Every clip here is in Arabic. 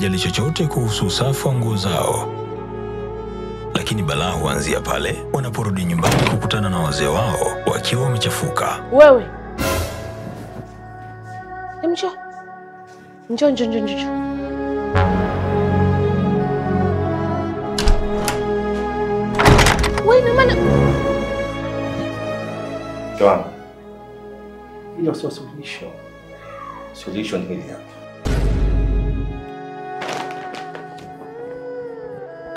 hawajali chochote kuhusu usafi wa nguo zao, lakini balaa huanzia pale wanaporudi nyumbani kukutana na wazee wao wakiwa wamechafuka. Wewe njoo njoo njoo njoo njoo. Wewe ina maana wangu, hilo sio suluhisho. Suluhisho ni hili hapa.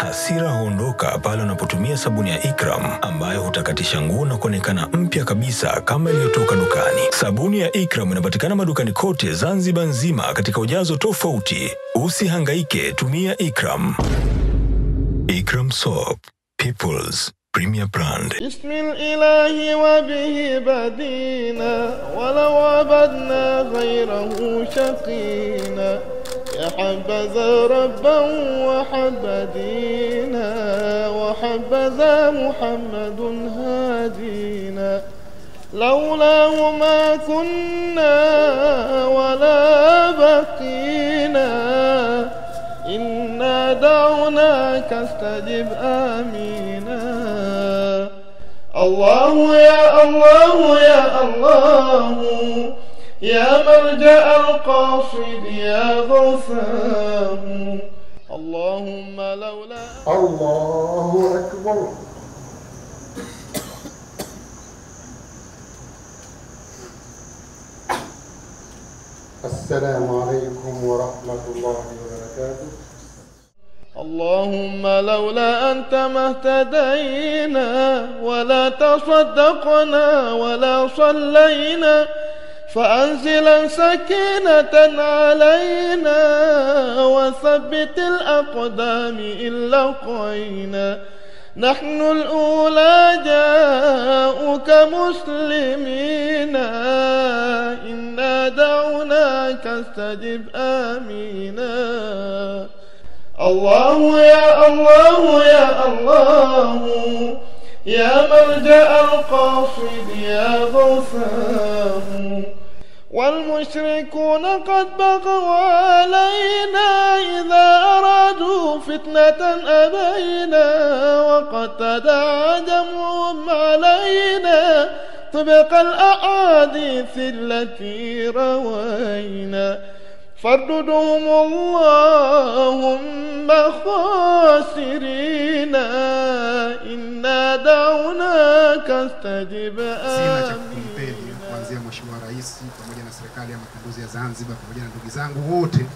Hasira huondoka pale unapotumia sabuni ya Ikram ambayo hutakatisha nguo na kuonekana mpya kabisa kama iliyotoka dukani. Sabuni ya Ikram inapatikana madukani kote Zanzibar nzima katika ujazo tofauti. Usihangaike, tumia Ikram. Ikram Soap, People's Premier Brand. Ilahi wa bihi badina walau abadna shaqina يا حبذا ربا وحب دينا وحبذا محمد هادينا لولاه ما كنا ولا بقينا إنا دعوناك استجب آمينا الله يا الله يا الله يا ملجأ القاصد يا غوثاه اللهم لولا الله أكبر. السلام عليكم ورحمة الله وبركاته. اللهم لولا أنت ما اهتدينا ولا تصدقنا ولا صلينا فأنزلا سكينة علينا وثبت الأقدام إن لقينا. نحن الأولى جاءوك مسلمين. إنا دعوناك استجب آمينا الله يا الله يا الله. يا ملجأ القاصد يا غوثاه والمشركون قد بغوا علينا إذا أرادوا فتنة أبينا وقد تداعى جمعهم علينا. طبق الأحاديث التي روينا. فرددهم اللهم خاسرين إنا دعوناك استجب sina cha آمين kumpeni kuanzia Mheshimiwa Rais pamoja na Serikali ya Mapinduzi ya Zanzibar pamoja na ndugu zangu wote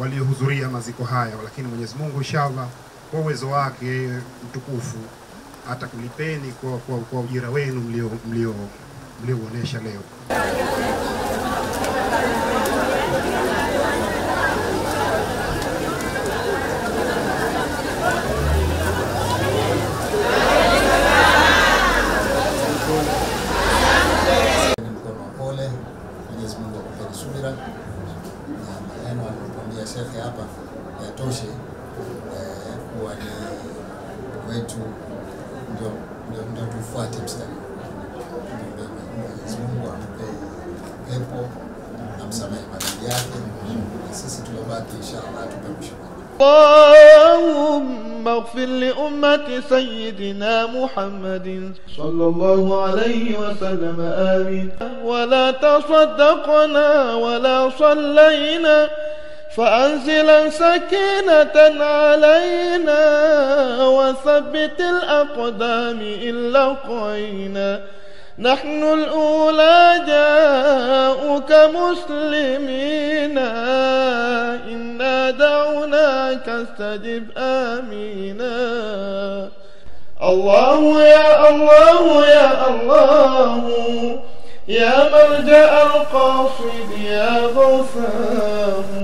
waliohudhuria maziko haya, lakini Mwenyezi Mungu inshallah kwa uwezo wake mtukufu atakulipeni kwa, kwa, kwa ujira wenu mlio mlio mliouonesha leo. Tufuate mstari huu. Mwenyezi Mungu ampe pepo amsamehe madhambi yake, na sisi tuliobaki inshallah mwisho mwema. اللهم اغفر لأمة سيدنا محمد صلى الله عليه وسلم آمين ولا تصدقنا ولا صلينا فأنزلا سكينة علينا وثبت الأقدام إن لقينا. نحن الأولى جاءوك مسلمين. إنا دعوناك استجب آمينا الله يا الله يا الله. يا ملجأ القاصد يا غوثاه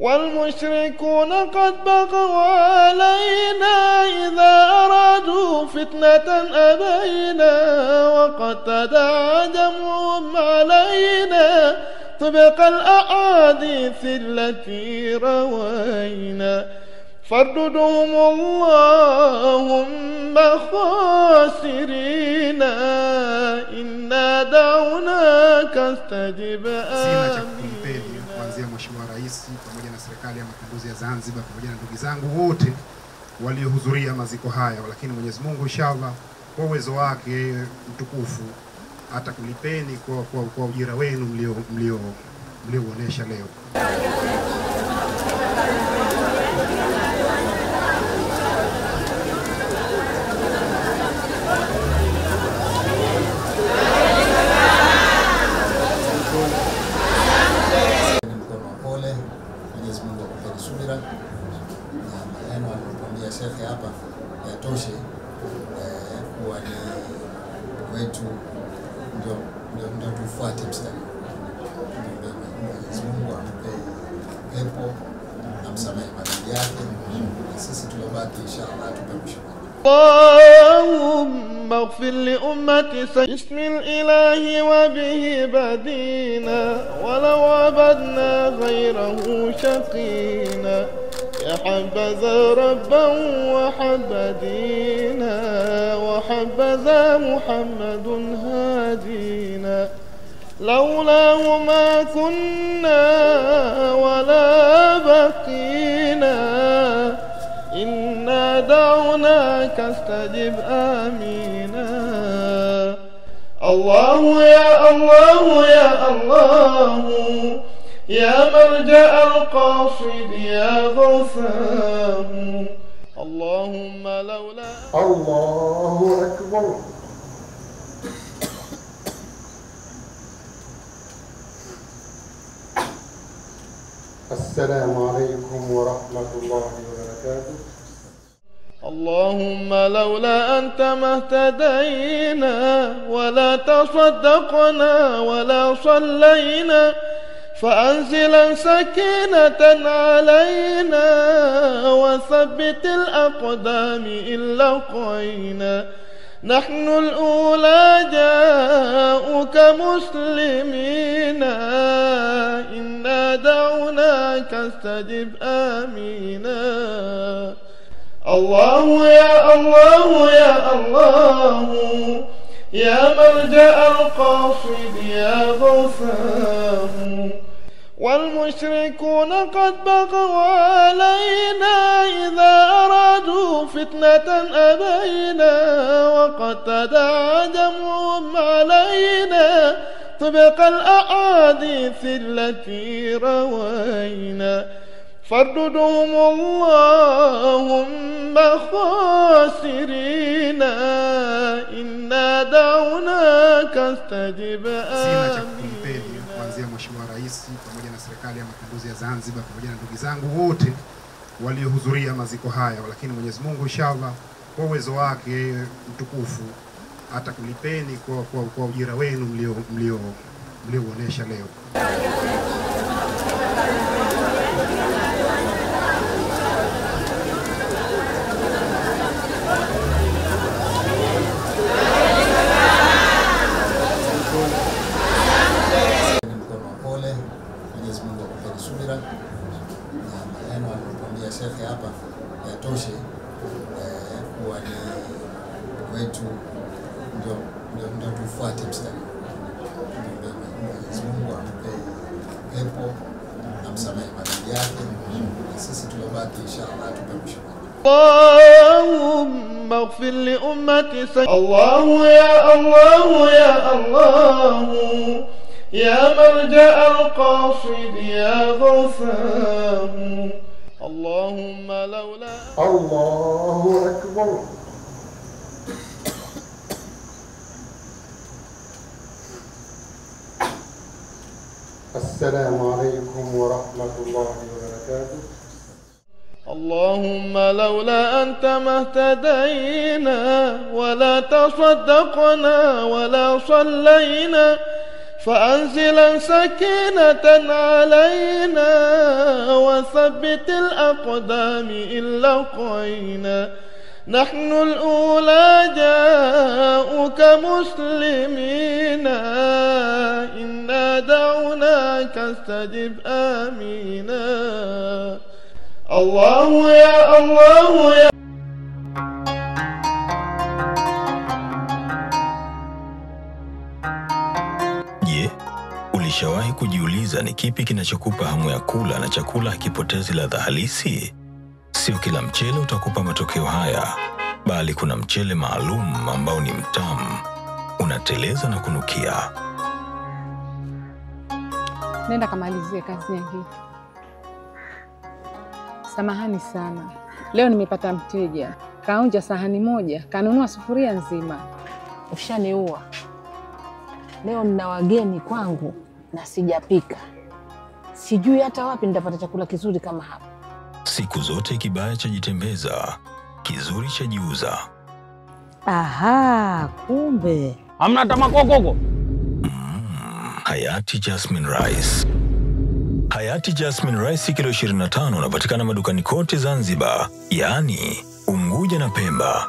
والمشركون قد بغوا علينا إذا أرادوا فتنة أبينا وقد تداعى جمعهم علينا. طبق الأحاديث التي روينا. فرددهم اللهم خاسرين. إنا دعوناك استجب آمين. Rais pamoja na Serikali ya Mapinduzi ya Zanzibar pamoja na ndugu zangu wote waliohudhuria maziko haya, lakini Mwenyezi Mungu inshallah kwa uwezo wake mtukufu atakulipeni kwa, kwa, kwa ujira wenu mlio mlio mliouonesha leo. اللهم اغفر لأمة سيد بسم الإله وبه بدينا ولو عبدنا غيره شقينا يا حبذا ربا وحب دينا وحبذا محمد هادينا لولاه ما كنا ولا بقينا دعوناك استجب آمينا. الله يا الله يا الله. يا ملجأ القاصد يا غوثاه اللهم لولا الله أكبر. السلام عليكم ورحمة الله وبركاته. اللهم لولا أنت ما اهتدينا ولا تصدقنا ولا صلينا فأنزلا سكينة علينا وثبت الأقدام إن لقينا. نحن الأولى جاءوك مسلمين. إنا دعوناك استجب آمينا الله يا الله يا الله. يا ملجأ القاصد يا غوثاه والمشركون قد بغوا علينا إذا أرادوا فتنة أبينا وقد تداعى جمعهم علينا. طبق الأحاديث التي روينا. فرددهم اللهم Sina kumpeli kuanzia Mheshimiwa Rais pamoja na Serikali ya Mapinduzi ya Zanzibar pamoja na ndugu zangu wote waliohudhuria maziko haya, lakini Mwenyezi Mungu inshallah kwa uwezo wake mtukufu atakulipeni kwa, kwa, kwa ujira wenu mliouonesha leo. aliyotuambia shekhe hapa yatoshe eh, kuwa ni wetu, ndio ndio ndio tufuate mstari. Tuombe Mwenyezi Mungu ampe pepo, amsamehe madhambi yake, na sisi tuliobaki inshallah atupe mwisho mwema. اللهم اغفر لأمة سيد الله يا الله يا الله يا ملجأ القاصد يا غوثاه اللهم لولا الله أكبر. السلام عليكم ورحمة الله وبركاته. اللهم لولا أنت ما اهتدينا ولا تصدقنا ولا صلينا فأنزلا سكينة علينا وثبت الأقدام إن لقينا. نحن الأولى جاءوك مسلمين. إنا دعوناك استجب آمينا الله يا الله يا Je, ulishawahi kujiuliza ni kipi kinachokupa hamu ya kula na chakula hakipotezi ladha halisi? Sio kila mchele utakupa matokeo haya, bali kuna mchele maalum ambao ni mtamu, unateleza na kunukia. Nenda kamalizie kazi yangu. Samahani sana, leo nimepata mteja kaonja sahani moja kanunua sufuria nzima. Ushaniua. Leo nina wageni kwangu na sijapika, sijui hata wapi nitapata chakula kizuri kama hapa. Siku zote kibaya chajitembeza, kizuri chajiuza. Aha, kumbe Hamna hata makokoko. Hayati Jasmine Rice. Hayati Jasmine Rice kilo 25 unapatikana madukani kote Zanzibar, yaani Unguja na Pemba.